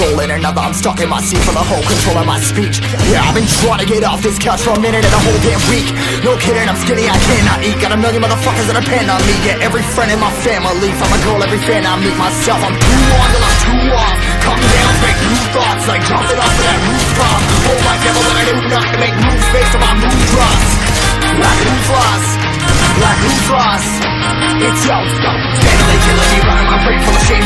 Rolling another, I'm stuck in my seat for the whole control of my speech. Yeah, I've been trying to get off this couch for a minute and a whole damn week. No kidding, I'm skinny, I cannot eat. Got a million motherfuckers that depend on me. Yeah, every friend in my family From a girl, every fan I meet myself. I'm too on till I'm too off. Come down, make new thoughts Like jumping off of that rooftop. Hold my devil I do not to make moves based on my mood drops. Black mood floss Black mood floss. It's yo, stop Vandally killing me, running my brain full of shame